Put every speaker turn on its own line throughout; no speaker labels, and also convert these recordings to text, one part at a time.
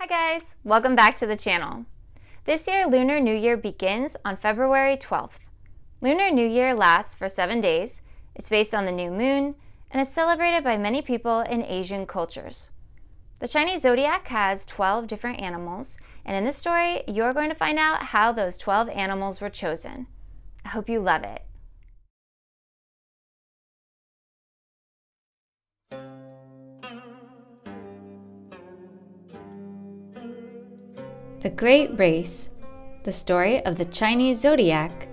Hi guys, welcome back to the channel. This year Lunar New Year begins on February 12th. Lunar New Year lasts for seven days, it's based on the new moon, and is celebrated by many people in Asian cultures. The Chinese zodiac has 12 different animals, and in this story, you're going to find out how those 12 animals were chosen. I hope you love it. The Great Race The Story of the Chinese Zodiac,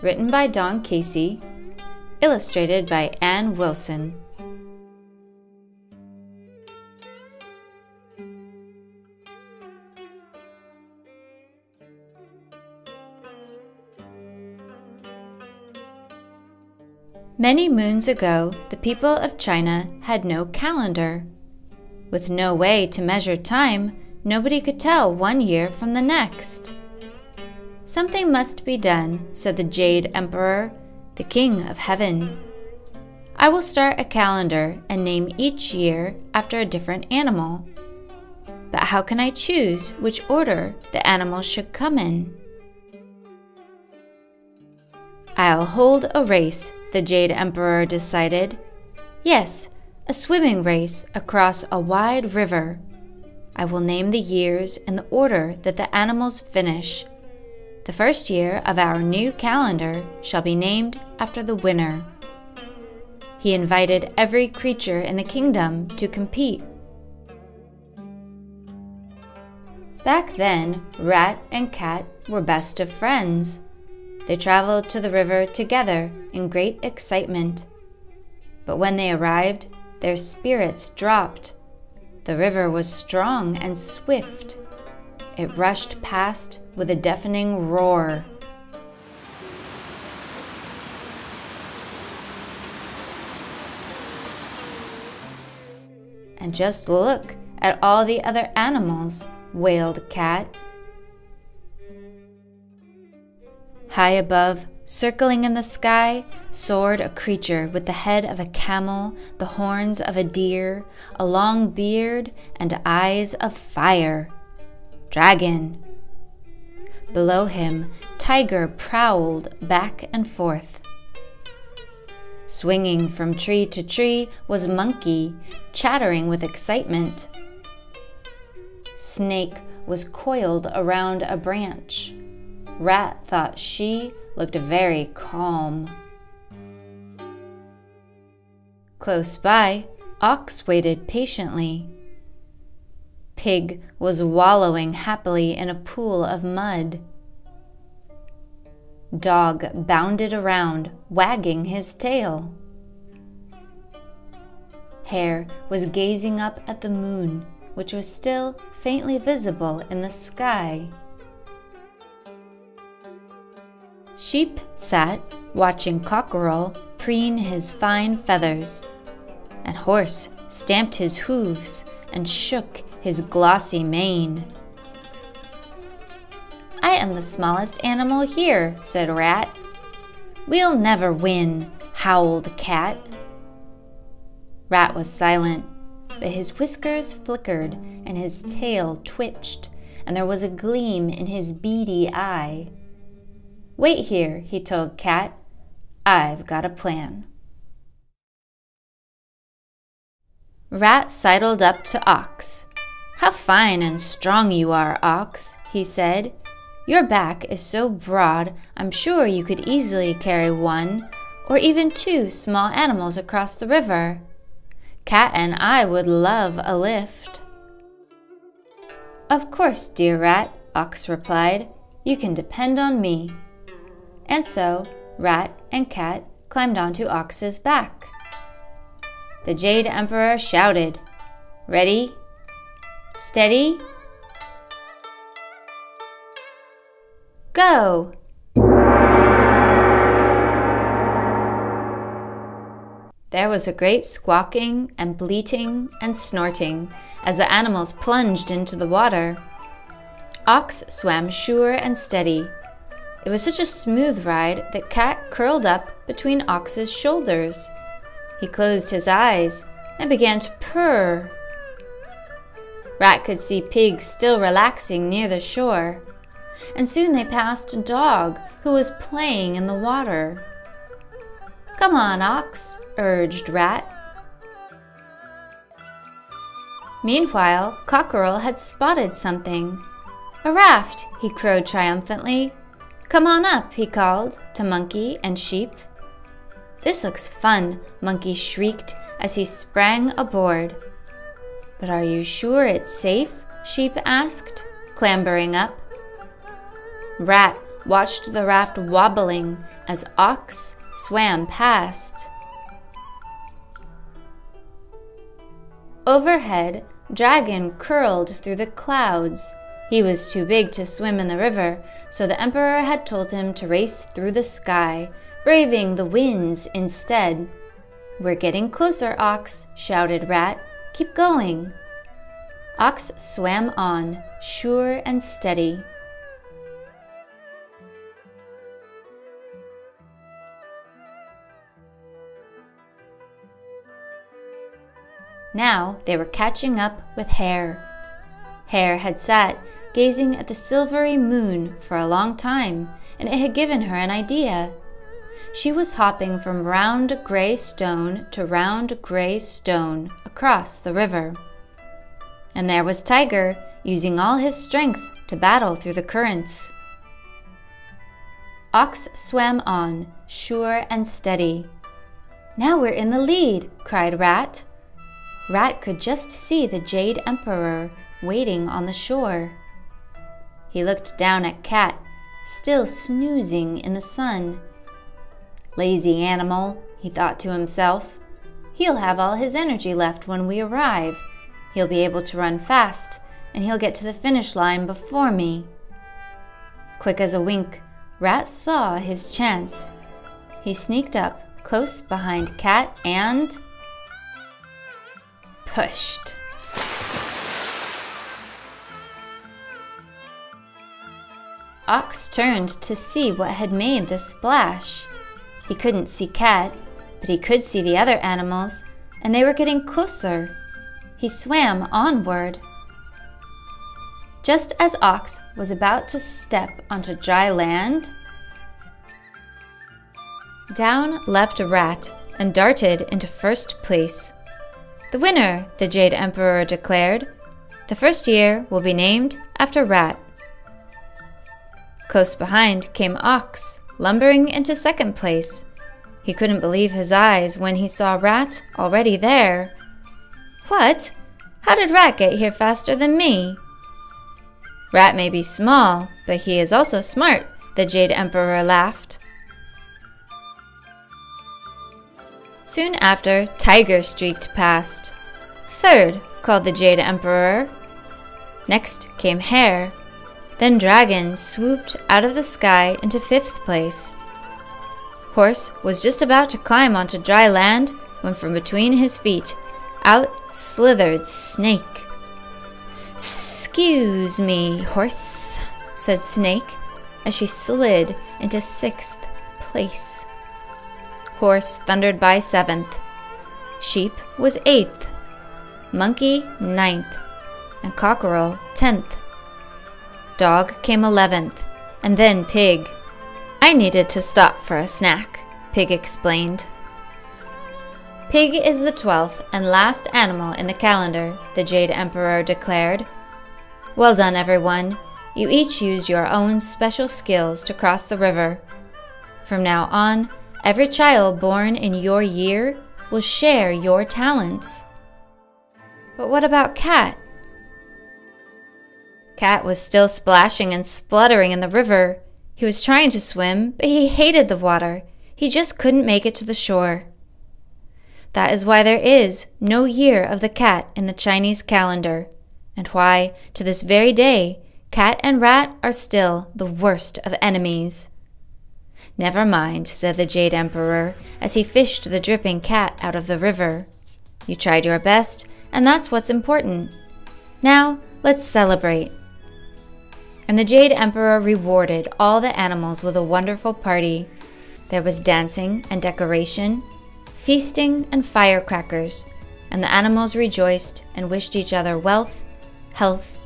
written by Dawn Casey, illustrated by Anne Wilson. Many moons ago, the people of China had no calendar. With no way to measure time, Nobody could tell one year from the next. Something must be done, said the Jade Emperor, the King of Heaven. I will start a calendar and name each year after a different animal. But how can I choose which order the animals should come in? I'll hold a race, the Jade Emperor decided. Yes, a swimming race across a wide river I will name the years in the order that the animals finish. The first year of our new calendar shall be named after the winner. He invited every creature in the kingdom to compete. Back then, Rat and Cat were best of friends. They traveled to the river together in great excitement. But when they arrived, their spirits dropped the river was strong and swift. It rushed past with a deafening roar. And just look at all the other animals, wailed Cat. High above, Circling in the sky soared a creature with the head of a camel, the horns of a deer, a long beard, and eyes of fire. Dragon. Below him, Tiger prowled back and forth. Swinging from tree to tree was Monkey, chattering with excitement. Snake was coiled around a branch. Rat thought she looked very calm. Close by, Ox waited patiently. Pig was wallowing happily in a pool of mud. Dog bounded around, wagging his tail. Hare was gazing up at the moon, which was still faintly visible in the sky. Sheep sat watching Cockerel preen his fine feathers, and Horse stamped his hooves and shook his glossy mane. I am the smallest animal here, said Rat. We'll never win, howled Cat. Rat was silent, but his whiskers flickered and his tail twitched, and there was a gleam in his beady eye. Wait here, he told Cat. I've got a plan. Rat sidled up to Ox. How fine and strong you are, Ox, he said. Your back is so broad, I'm sure you could easily carry one or even two small animals across the river. Cat and I would love a lift. Of course, dear Rat, Ox replied. You can depend on me and so Rat and Cat climbed onto Ox's back. The Jade Emperor shouted, Ready? Steady? Go! There was a great squawking and bleating and snorting as the animals plunged into the water. Ox swam sure and steady, it was such a smooth ride that Cat curled up between Ox's shoulders. He closed his eyes and began to purr. Rat could see Pig still relaxing near the shore. And soon they passed a dog who was playing in the water. Come on, Ox, urged Rat. Meanwhile, Cockerel had spotted something. A raft, he crowed triumphantly. Come on up, he called to Monkey and Sheep. This looks fun, Monkey shrieked as he sprang aboard. But are you sure it's safe? Sheep asked, clambering up. Rat watched the raft wobbling as Ox swam past. Overhead, Dragon curled through the clouds. He was too big to swim in the river, so the Emperor had told him to race through the sky, braving the winds instead. We're getting closer, Ox, shouted Rat. Keep going. Ox swam on, sure and steady. Now they were catching up with Hare. Hare had sat gazing at the silvery moon for a long time, and it had given her an idea. She was hopping from round gray stone to round gray stone across the river. And there was Tiger, using all his strength to battle through the currents. Ox swam on, sure and steady. Now we're in the lead, cried Rat. Rat could just see the Jade Emperor waiting on the shore. He looked down at Cat, still snoozing in the sun. Lazy animal, he thought to himself. He'll have all his energy left when we arrive. He'll be able to run fast, and he'll get to the finish line before me. Quick as a wink, Rat saw his chance. He sneaked up close behind Cat and pushed. Ox turned to see what had made the splash. He couldn't see Cat, but he could see the other animals, and they were getting closer. He swam onward. Just as Ox was about to step onto dry land, down leapt a rat and darted into first place. The winner, the Jade Emperor declared. The first year will be named after Rat. Close behind came Ox, lumbering into second place. He couldn't believe his eyes when he saw Rat already there. What? How did Rat get here faster than me? Rat may be small, but he is also smart, the Jade Emperor laughed. Soon after, Tiger streaked past. Third, called the Jade Emperor. Next came Hare. Then Dragon swooped out of the sky into fifth place. Horse was just about to climb onto dry land when from between his feet out slithered Snake. Excuse me, horse, said Snake as she slid into sixth place. Horse thundered by seventh. Sheep was eighth. Monkey ninth. And Cockerel tenth. Dog came eleventh. And then Pig. I needed to stop for a snack, Pig explained. Pig is the twelfth and last animal in the calendar, the Jade Emperor declared. Well done, everyone. You each used your own special skills to cross the river. From now on, Every child born in your year will share your talents. But what about Cat? Cat was still splashing and spluttering in the river. He was trying to swim, but he hated the water. He just couldn't make it to the shore. That is why there is no year of the cat in the Chinese calendar, and why, to this very day, cat and rat are still the worst of enemies. Never mind, said the Jade Emperor as he fished the dripping cat out of the river. You tried your best, and that's what's important. Now, let's celebrate. And the Jade Emperor rewarded all the animals with a wonderful party. There was dancing and decoration, feasting and firecrackers, and the animals rejoiced and wished each other wealth, health,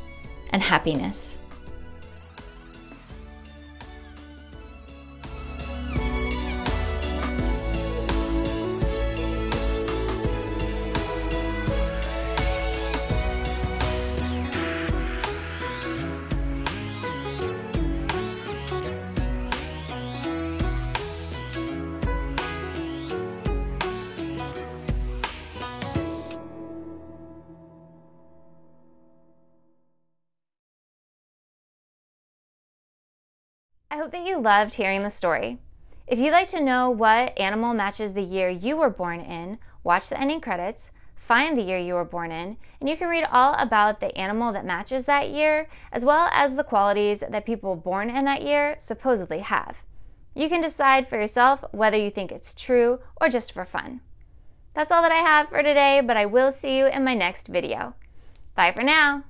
and happiness.
I hope that you loved hearing the story. If you'd like to know what animal matches the year you were born in, watch the ending credits, find the year you were born in, and you can read all about the animal that matches that year, as well as the qualities that people born in that year supposedly have. You can decide for yourself whether you think it's true or just for fun. That's all that I have for today, but I will see you in my next video. Bye for now!